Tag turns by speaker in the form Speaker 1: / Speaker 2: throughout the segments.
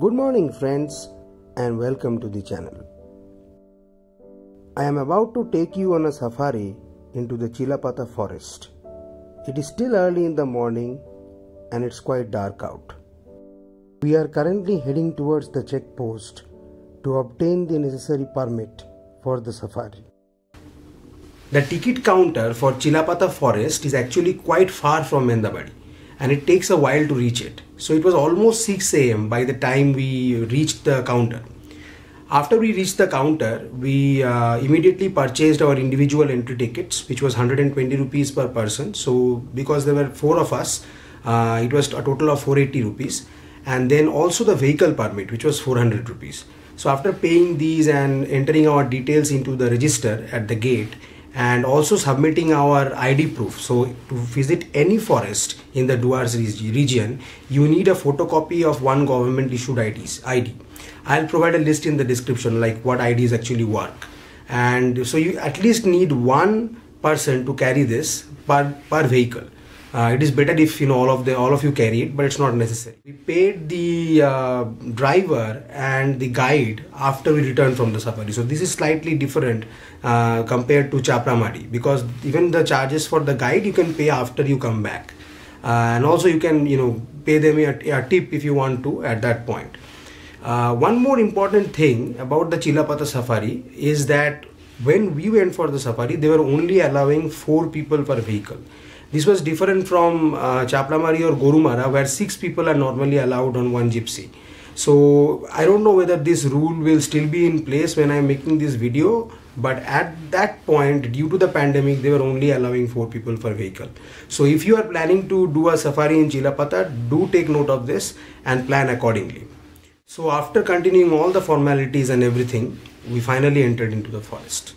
Speaker 1: Good morning, friends, and welcome to the channel. I am about to take you on a safari into the Chilapata forest. It is still early in the morning and it's quite dark out. We are currently heading towards the checkpost to obtain the necessary permit for the safari. The ticket counter for Chilapata forest is actually quite far from Mendabari and it takes a while to reach it. So it was almost 6 am by the time we reached the counter. After we reached the counter, we uh, immediately purchased our individual entry tickets, which was 120 rupees per person. So because there were four of us, uh, it was a total of 480 rupees. And then also the vehicle permit, which was 400 rupees. So after paying these and entering our details into the register at the gate, and also submitting our ID proof. So to visit any forest in the Dooars region, you need a photocopy of one government issued IDs, ID. I'll provide a list in the description like what IDs actually work. And so you at least need one person to carry this per, per vehicle uh, it is better if you know all of the all of you carry it but it's not necessary. We paid the uh, driver and the guide after we returned from the safari. So this is slightly different uh, compared to chapramari because even the charges for the guide you can pay after you come back. Uh, and also you can you know pay them a, a tip if you want to at that point. Uh, one more important thing about the chilapata safari is that when we went for the safari they were only allowing four people per vehicle this was different from uh, Chapramari or Gorumara where six people are normally allowed on one gypsy. So I don't know whether this rule will still be in place when I'm making this video but at that point due to the pandemic they were only allowing four people per vehicle. So if you are planning to do a safari in chilapata do take note of this and plan accordingly. So after continuing all the formalities and everything we finally entered into the forest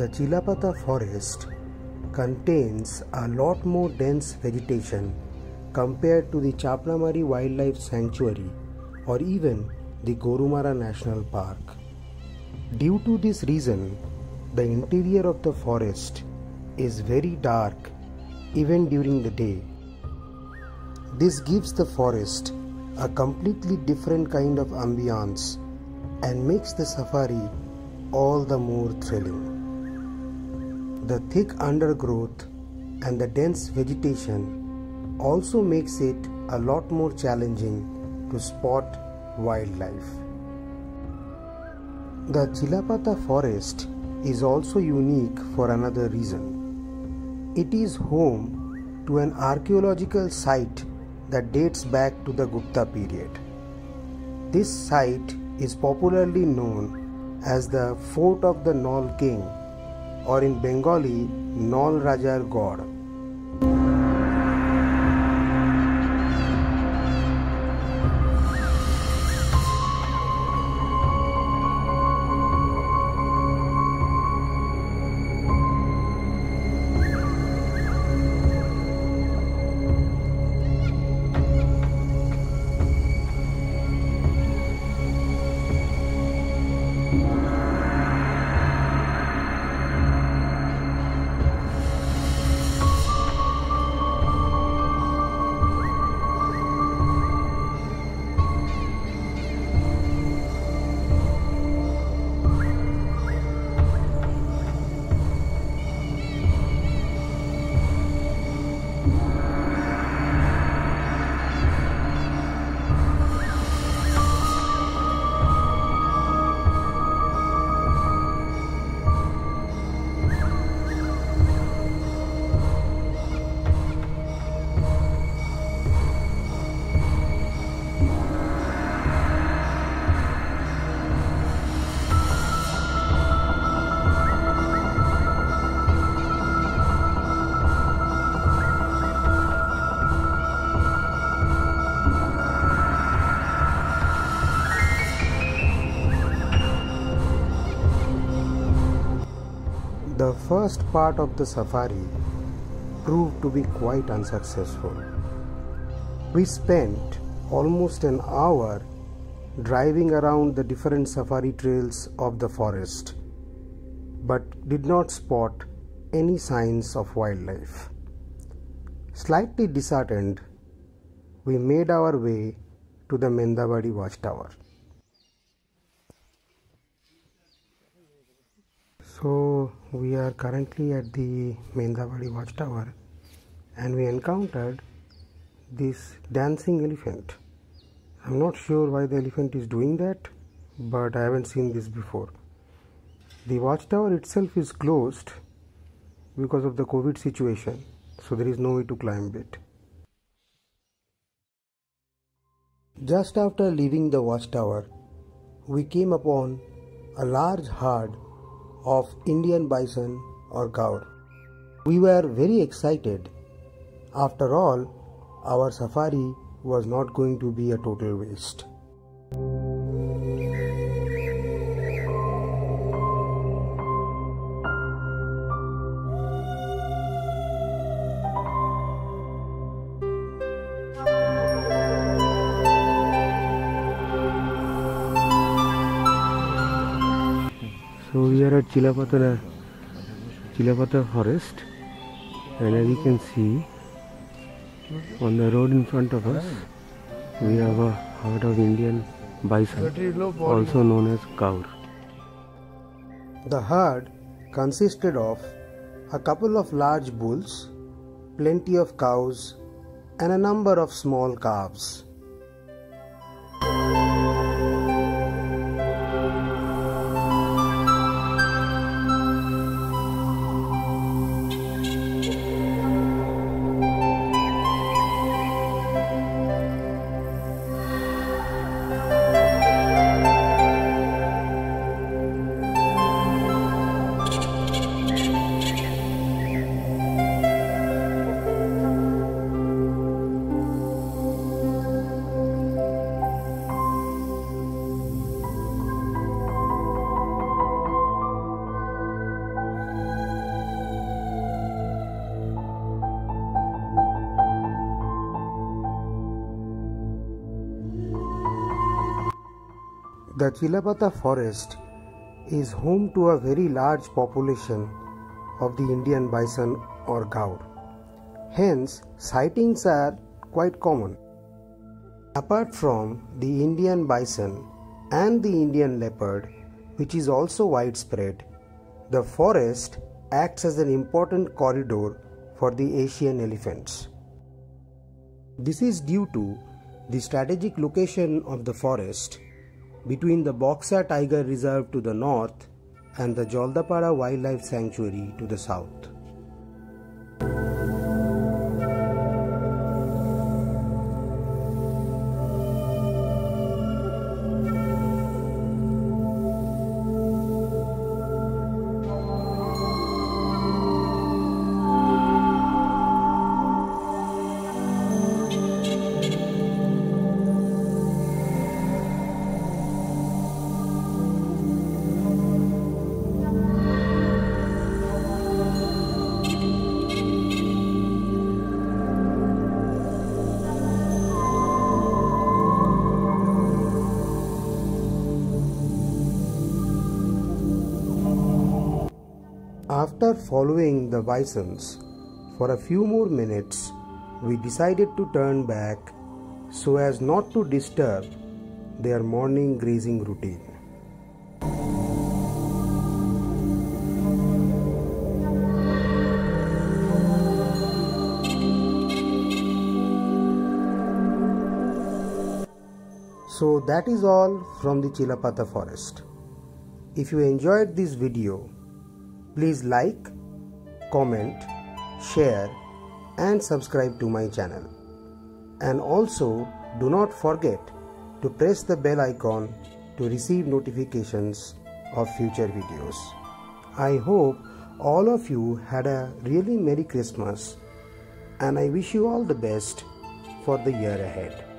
Speaker 1: The Chilapata forest contains a lot more dense vegetation compared to the Chapramari Wildlife Sanctuary or even the Gorumara National Park. Due to this reason, the interior of the forest is very dark even during the day. This gives the forest a completely different kind of ambiance and makes the safari all the more thrilling. The thick undergrowth and the dense vegetation also makes it a lot more challenging to spot wildlife. The Chilapata forest is also unique for another reason. It is home to an archaeological site that dates back to the Gupta period. This site is popularly known as the Fort of the Nol King or in Bengali Nol Rajar Garh. First part of the safari proved to be quite unsuccessful. We spent almost an hour driving around the different safari trails of the forest but did not spot any signs of wildlife. Slightly disheartened, we made our way to the Mendabari watchtower. So we are currently at the Mendabari watchtower and we encountered this dancing elephant. I'm not sure why the elephant is doing that, but I haven't seen this before. The watchtower itself is closed because of the COVID situation, so there is no way to climb it. Just after leaving the watchtower, we came upon a large herd of Indian bison or gaur. We were very excited. After all, our safari was not going to be a total waste. Are at Chilapata, Chilapata forest and as you can see on the road in front of us we have a herd of Indian bison also known as gaur. The herd consisted of a couple of large bulls, plenty of cows and a number of small calves. The Chilapata forest is home to a very large population of the Indian bison or gaur. Hence, sightings are quite common. Apart from the Indian bison and the Indian leopard, which is also widespread, the forest acts as an important corridor for the Asian elephants. This is due to the strategic location of the forest between the Buxa Tiger Reserve to the north and the Jaldapara Wildlife Sanctuary to the south. After following the bisons for a few more minutes, we decided to turn back so as not to disturb their morning grazing routine. So that is all from the Chilapata forest. If you enjoyed this video, Please like, comment, share and subscribe to my channel. And also do not forget to press the bell icon to receive notifications of future videos. I hope all of you had a really Merry Christmas and I wish you all the best for the year ahead.